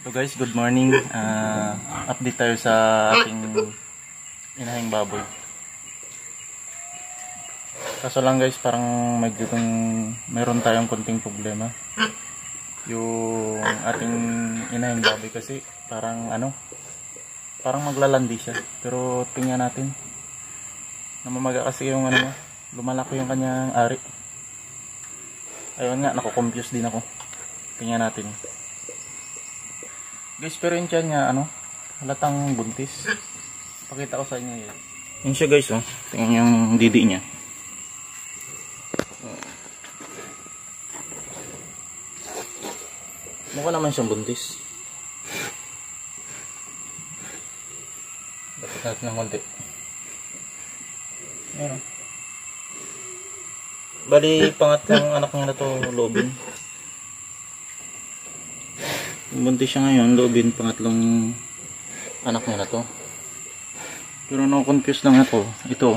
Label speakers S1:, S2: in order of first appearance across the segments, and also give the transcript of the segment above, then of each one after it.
S1: So guys, good morning. Ah, update tayo sa ating inahing baboy. Kaso lang guys, parang medyo kung meron tayong konting problema. Yung ating inahing baboy kasi parang ano, parang maglalandi siya. Pero tingnan natin. Namamaga kasi yung ano lumalaki yung kanyang ari. Ayun nga, nako-confuse din ako. Tingnan natin. Guys, pero yung tiyan niya, ano, halatang buntis. Pakita ko sa inyo yun. Yun siya guys, oh. Tingnan yung didi niya. Mukha naman siyang buntis. Dapat natin ng konti. Ayan. Bali, pangatlong anak niya na to, Lobin. Buntis siya ngayon, Lobin, pangatlong anak niya na to. Pero na-confuse lang ako. Ito.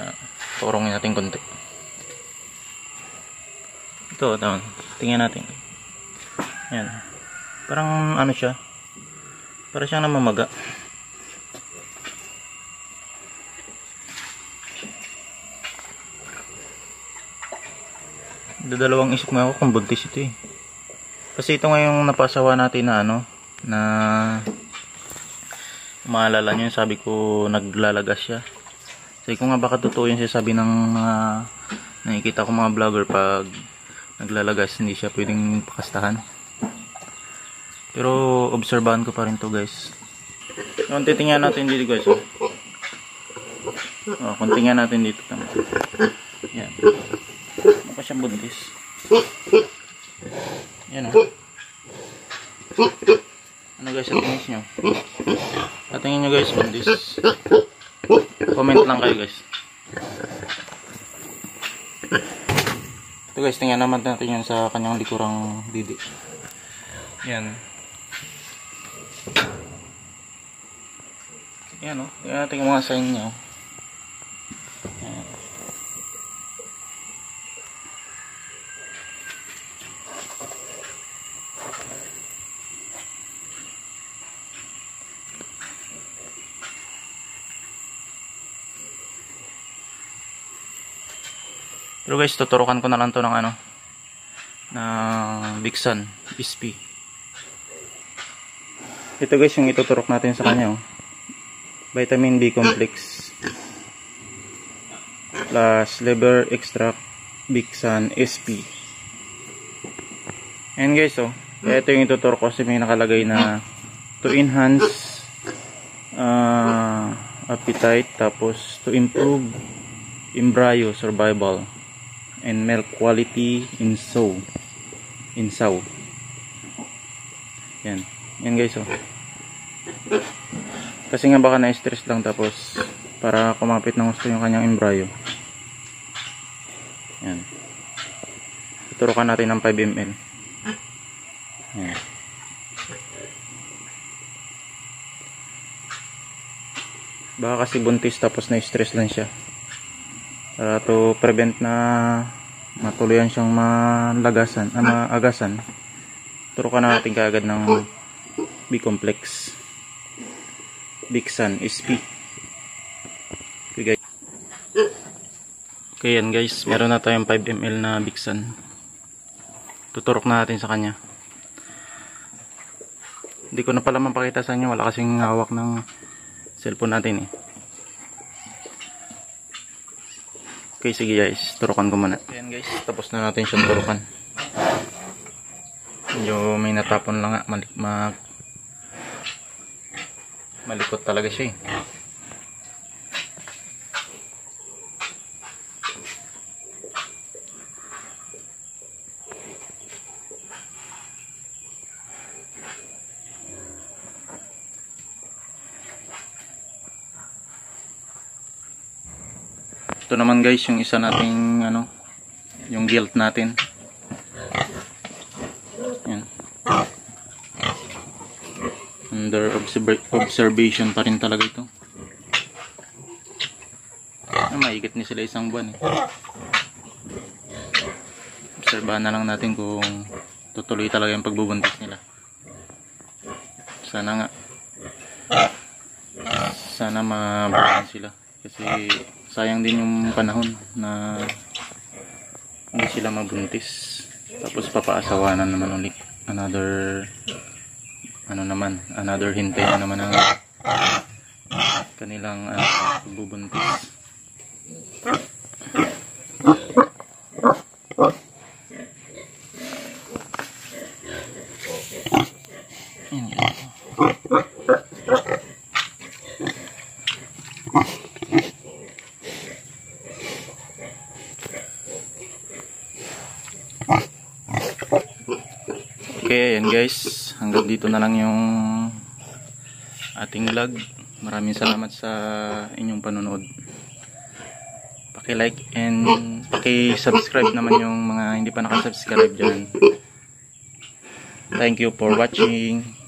S1: Ah, turongin natin konti. Ito, tama. Tingnan natin. Ayan. Parang ano siya. Parang siyang namamaga. Dadalawang isip nga ako kung buntis ito eh. Kasi ito nga yung napasawa natin na ano, na maalala nyo sabi ko naglalagas siya. Sabi ko nga baka totoo yung sabi ng mga nakikita ko mga vlogger pag naglalagas hindi siya pwedeng pakastahan. Pero obserbahan ko pa rin to guys. Yung titingnan natin dito guys. Oh. Oh, kung tingnan natin dito. Yan. Siyang buntis. Yan o. Ano guys, sa tingin nyo? Sa tingin nyo guys, buntis. Comment lang kayo guys. Ito guys, tingnan naman natin yan sa kanyang likurang didi. Yan. Yan o. Tingnan natin yung mga sign niya. Pero guys, tuturukan ko na lang to ng ano ng Sun SP. Ito guys yung ituturok natin sa kanya oh. Vitamin B complex plus liver extract Big Sun SP. Ayan guys oh. Ito yung ituturok ko kasi may nakalagay na to enhance uh, appetite tapos to improve embryo survival and milk quality in sow. In sow. Yan. Yan guys oh. Kasi nga baka na-stress lang tapos para kumapit ng gusto yung kanyang embryo. Yan. Tuturukan natin ng 5 ml yan. Baka kasi buntis tapos na-stress lang siya para to prevent na matuluyan siyang malagasan, ah, maagasan. Turukan na natin kaagad ng B-complex. Big Sun SP okay guys. Okay yan guys. Meron na tayong 5ml na Big Sun tuturok na natin sa kanya. Hindi ko na pala mapakita sa inyo. Wala kasing hawak ng cellphone natin eh Okay, sige guys. Turukan ko muna. Ayan guys, tapos na natin siyang turukan. Medyo may natapon lang nga. Malik, mag, malikot talaga siya eh. Ito naman guys yung isa nating ano yung guilt natin. Yan. Under observ observation pa rin talaga ito. Ah, maigit ni sila isang buwan eh. obserbahan na lang natin kung tutuloy talaga yung pagbubuntis nila. Sana nga. Sana mabuhan sila. Kasi sayang din yung panahon na hindi sila mabuntis. Tapos papaasawa na naman ulit. Another ano naman, another hintay na naman ang kanilang ano, pagbubuntis. Yun. Okay, ayan guys. Hanggang dito na lang yung ating vlog. Maraming salamat sa inyong panonood. Paki-like and paki-subscribe naman yung mga hindi pa nakasubscribe dyan. Thank you for watching.